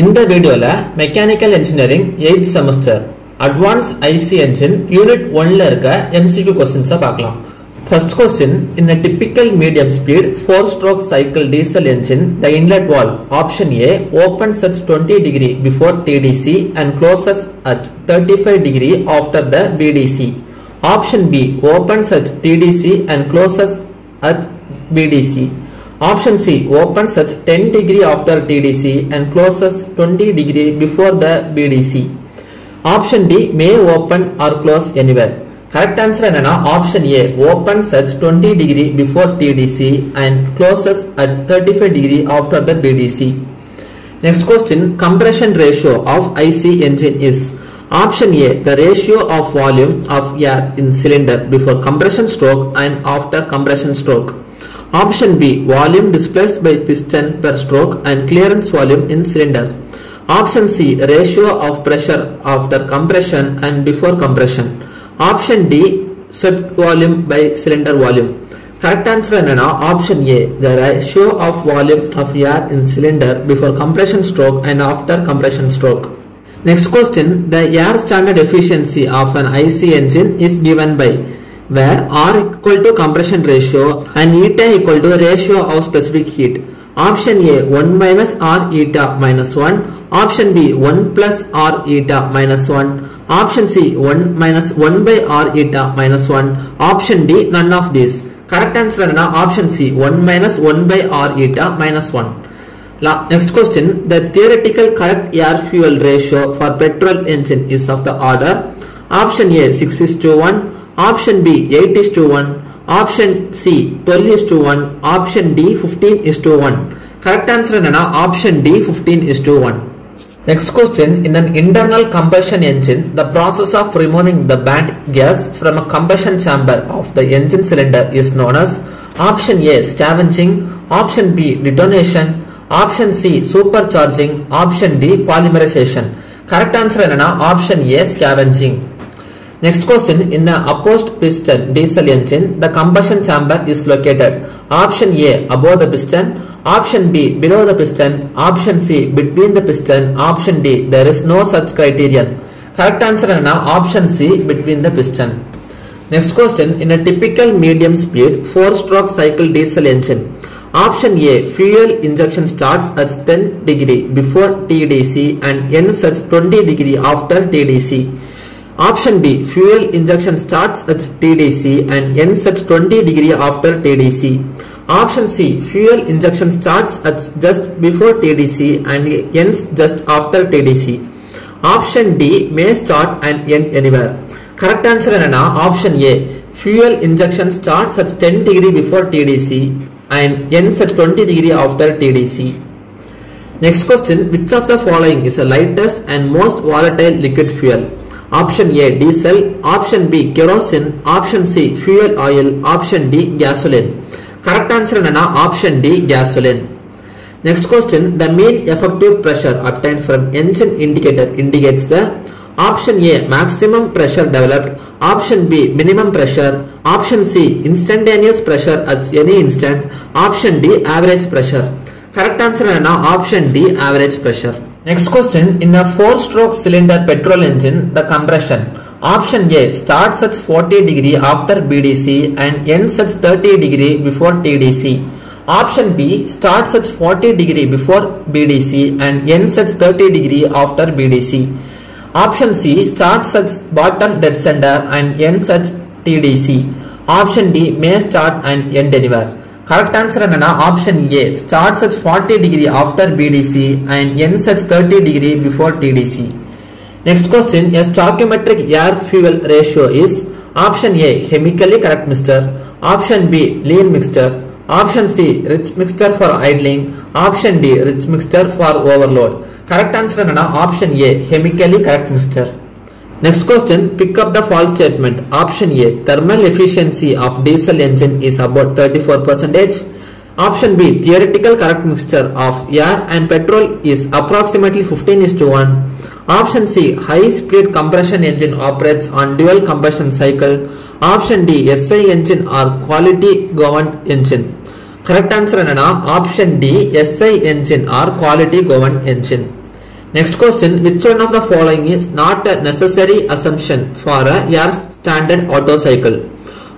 இந்த வீடியோல mechanical engineering eight semester advance IC engine unit ஒன்ல இருக்க எம்சிக்யூ கொஸ்டின்ஸை பார்க்கலாம் First question In a typical medium speed 4 stroke cycle diesel engine, the inlet valve option A opens at 20 degree before TDC and closes at 35 degree after the BDC. Option B opens at TDC and closes at BDC. Option C opens at 10 degree after TDC and closes 20 degree before the BDC. Option D may open or close anywhere. Correct answer என்னன்னா option A opens at twenty degree before DTC and closes at thirty five degree after the BDC next question compression ratio of IC engine is option A the ratio of volume of air in cylinder before compression stroke and after compression stroke option B volume displaced by piston per stroke and clearance volume in cylinder option C ratio of pressure after compression and before compression option D set volume by cylinder volume correct answer என்னன்னா option A the ratio of volume of air in cylinder before compression stroke and after compression stroke Next question, the air standard efficiency of an IC engine is given by where R equal to compression ratio and eta equal to ratio of specific heat. Option A 1 minus R eta minus 1. Option B 1 plus R eta minus 1. Option C 1 minus 1 by R eta minus 1. Option D none of these. Correct answer na option C 1 minus 1 by R eta minus 1. La next question the theoretical correct air fuel ratio for petrol engine is of the order option A 6 is to 1 option B 8 is to 1 option C 12 is to 1, option D 15 is to 1. Correct answer என்னன்னா option D 15 is to 1. Next question, in an internal combustion engine, the process of removing the burnt gas from a combustion chamber of the engine cylinder is known as option A scavenging, option B detonation, option C supercharging, option D polymerization. Correct answer என்னன்னா option A scavenging. Next question. In a opposed piston diesel engine, the combustion chamber is located. Option A. Above the piston. Option B. Below the piston. Option C. Between the piston. Option D. There is no such criterion. Correct answer is option C. Between the piston. Next question. In a typical medium speed 4-stroke cycle diesel engine, Option A. Fuel injection starts at 10 degree before TDC and ends at 20 degree after TDC. Option B fuel injection starts at TDC and ends at 20 degree after TDC. Option C fuel injection starts at just before TDC and ends just after TDC. Option D may start and end anywhere. Correct answer என்னன்னா option A fuel injection starts at 10 degree before TDC and ends at 20 degree after TDC. Next question which of the following is the lightest and most volatile liquid fuel? Option A diesel, option B kerosene, option C fuel oil, option D gasoline. Correct answer என்னன்னா option D gasoline. Next question the mean effective pressure obtained from engine indicator indicates the option A maximum pressure developed, option B minimum pressure, option C instantaneous pressure at any instant, option D average pressure. Correct answer என்னன்னா option D average pressure. Next question. In a 4 stroke cylinder petrol engine the compression. Option A starts at 40 degree after BDC and ends at 30 degree before TDC option B starts at 40 degree before BDC and ends at 30 degree after BDC option C starts at bottom dead center and ends at TDC option D may start and end anywhere correct answer என்னன்னா option a starts at forty degree after BDC and ends at thirty degree before TDC next question a stoichiometric air fuel ratio is option a chemically correct mixture option b lean mixture option c rich mixture for idling option d rich mixture for overload correct answer என்னன்னா option a chemically correct mixture Next question, pick up the false statement. Option A, thermal efficiency of diesel engine is about 34%. Option B, theoretical correct mixture of air and petrol is approximately 15 is to 1. Option C, high speed compression engine operates on dual combustion cycle. Option D, SI engine or quality governed engine. Correct answer என்னன்னா option D, SI engine or quality governed engine. Next question, which one of the following is not a necessary assumption for a air standard Otto cycle?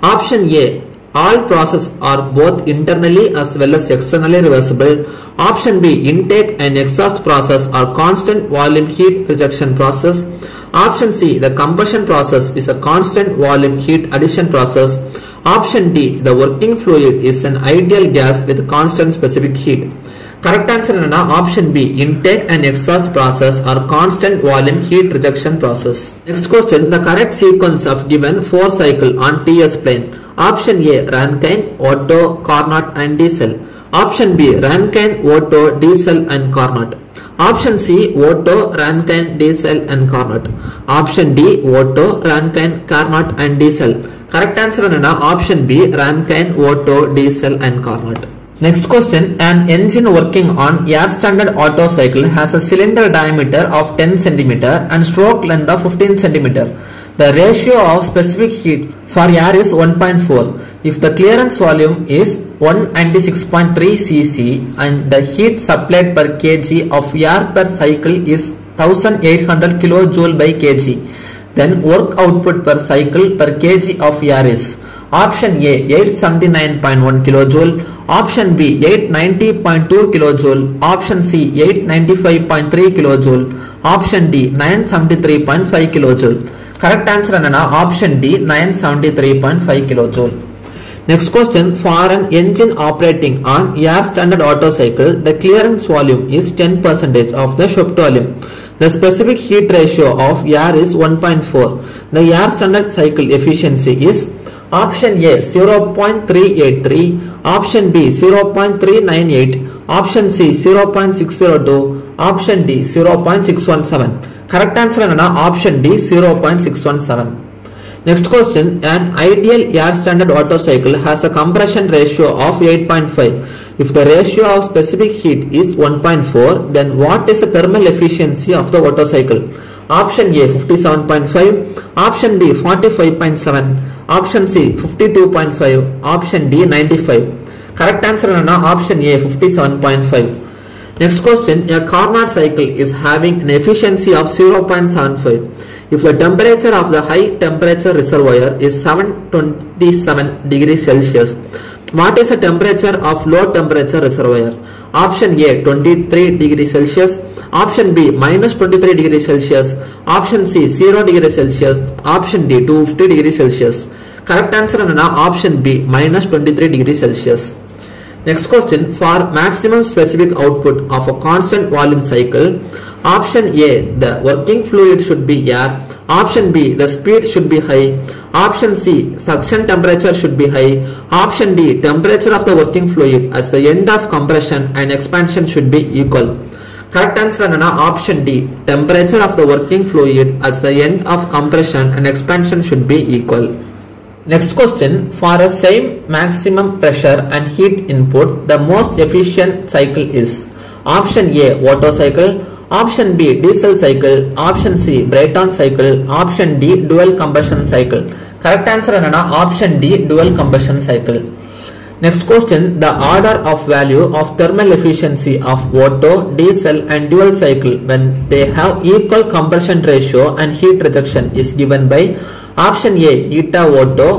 Option A, all processes are both internally as well as externally reversible. Option B, intake and exhaust process are constant volume heat rejection process. Option C, the combustion process is a constant volume heat addition process. Option D, the working fluid is an ideal gas with constant specific heat. Correct answer என்னன்னா option B intake and exhaust process are constant volume heat rejection process. Next question the correct sequence of given four cycle on TS plane. Option A Rankine, Otto, Carnot and Diesel. Option B Rankine, Otto, Diesel and Carnot. Option C Otto, Rankine, Diesel and Carnot. Option D Otto, Rankine, Carnot and Diesel. Correct answer என்னன்னா option B Rankine, Otto, Diesel and Carnot. Next question, an engine working on air standard Otto cycle has a cylinder diameter of 10 cm and stroke length of 15 cm. The ratio of specific heat for air is 1.4. If the clearance volume is 196.3 cc and the heat supplied per kg of air per cycle is 1800 kJ by kg, then work output per cycle per kg of air is Option A 879.1 kJ, Option B 890.2 kJ. Option C 895.3 kJ. Option D 973.5 kJ. Correct answer என்னன்னா option D 973.5 kJ. Next question for an engine operating on air standard Otto cycle the clearance volume is 10% of the swept volume. The specific heat ratio of air is 1.4. The air standard cycle efficiency is Option A 0.383, Option B 0.398, Option C 0.602, Option D 0.617. Correct answer is Option D 0.617. Next question, an ideal air standard Otto cycle has a compression ratio of 8.5. If the ratio of specific heat is 1.4, then what is the thermal efficiency of the Otto cycle? Option A 57.5, Option B 45.7, Option C 52.5, Option D 95. Correct answer என்னன்னா Option A 57.5. Next question, a Carnot cycle is having an efficiency of 0.75. If the temperature of the high temperature reservoir is 727 degrees Celsius, what is the temperature of low temperature reservoir? Option A 23 degrees Celsius, Option B minus 23 degrees Celsius. Option C 0 degrees Celsius. Option D 250 degrees Celsius. Correct answer is option B minus 23 degrees Celsius. Next question for maximum specific output of a constant volume cycle. Option A the working fluid should be air. Option B the speed should be high. Option C suction temperature should be high. Option D temperature of the working fluid as the end of compression and expansion should be equal. Correct answer is option D. Temperature of the working fluid at the end of compression and expansion should be equal. Next question. For a same maximum pressure and heat input, the most efficient cycle is. Option A. Otto cycle. Option B. Diesel cycle. Option C. Brayton cycle. Option D. Dual combustion cycle. Correct answer is option D. Dual combustion cycle. Next question the order of value of thermal efficiency of Otto diesel and dual cycle when they have equal compression ratio and heat rejection is given by option A eta Otto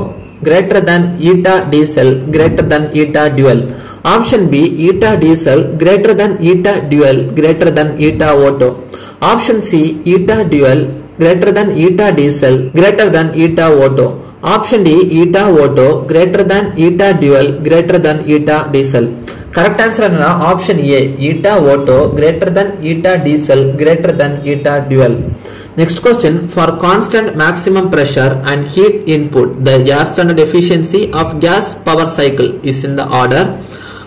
greater than eta diesel greater than eta dual. Option B eta diesel greater than eta dual greater than eta Otto option C eta dual greater than eta diesel greater than eta Otto Option D, eta Otto greater than eta dual greater than eta diesel. Correct answer is option A, eta Otto greater than eta diesel greater than eta dual. Next question, for constant maximum pressure and heat input, the gas standard efficiency of gas power cycle is in the order.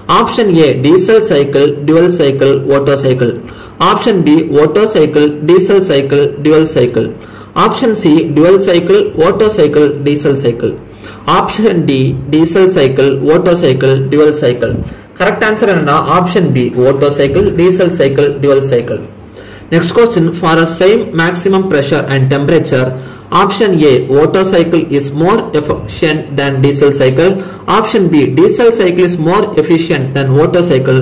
Option A, diesel cycle, dual cycle, Otto cycle. Option B, Otto cycle, diesel cycle, dual cycle. Option C dual cycle, Otto cycle, diesel cycle. Option D diesel cycle, Otto cycle, dual cycle. Correct answer என்னன்னா option B water cycle, diesel cycle, dual cycle. Next question for a same maximum pressure and temperature Option A. Otto cycle is more efficient than diesel cycle. Option B. Diesel cycle is more efficient than Otto cycle.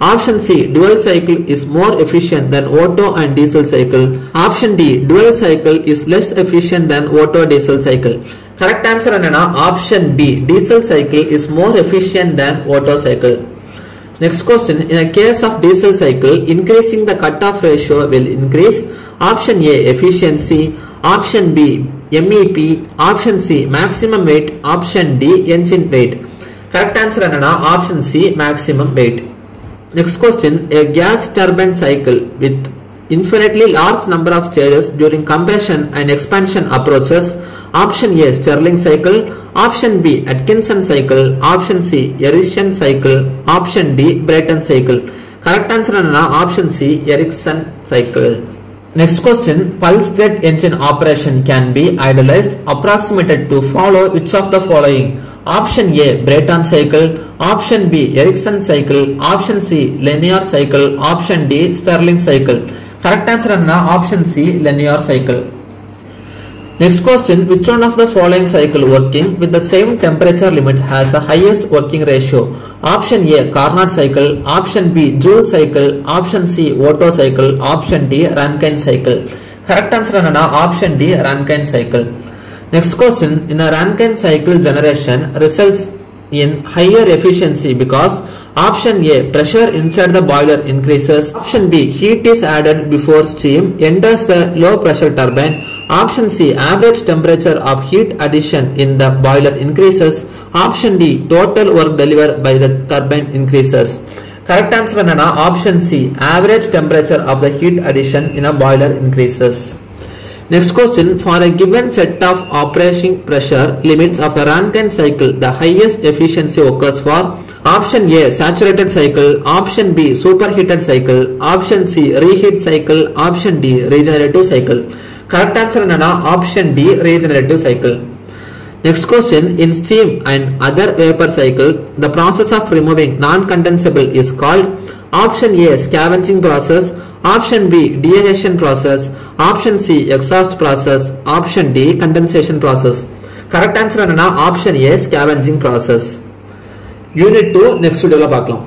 Option C. Dual cycle is more efficient than Otto and diesel cycle. Option D. Dual cycle is less efficient than Otto diesel cycle. Correct answer option b, diesel cycle is more efficient than Otto cycle. Next question, in a case of diesel cycle, increasing the cut off ratio will increase. Option A, efficiency option B MEP option C maximum weight option D engine weight. Correct answer is option C maximum weight. Next question a gas turbine cycle with infinitely large number of stages during compression and expansion approaches. Option A Stirling cycle. Option B Atkinson cycle. Option C Ericsson cycle. Option D Brayton cycle. Correct answer is option C Ericsson cycle. Next question, pulse jet engine operation can be idealized, approximated to follow which of the following? Option A, Brayton cycle, Option B, Ericsson cycle, Option C, Lenoir cycle, Option D, Stirling cycle. Correct answer is option C: Lenoir cycle. Next question, which one of the following cycle working with the same temperature limit has the highest working ratio? Option A, Carnot cycle, option B, Joule cycle, option C, Otto cycle, option D, Rankine cycle. Correct answer is option D, Rankine cycle. Next question, in a Rankine cycle generation results in higher efficiency because Option A. Pressure inside the boiler increases. Option B. Heat is added before steam enters the low pressure turbine. option C average temperature of heat addition in the boiler increases option D total work delivered by the turbine increases correct answer என்னன்னா option C average temperature of the heat addition in a boiler increases Next question, for a given set of operating pressure limits of a Rankine cycle, the highest efficiency occurs for option A saturated cycle, option B superheated cycle, option C reheat cycle, option D regenerative cycle. Correct answer என்னன்னா option D regenerative cycle next question in steam and other vapour cycle the process of removing non condensable is called option A scavenging process option B deaeration process option C exhaust process option D condensation process correct answer என்னன்னா option A scavenging process unit two next வீடியோவில் பார்க்கலாம்.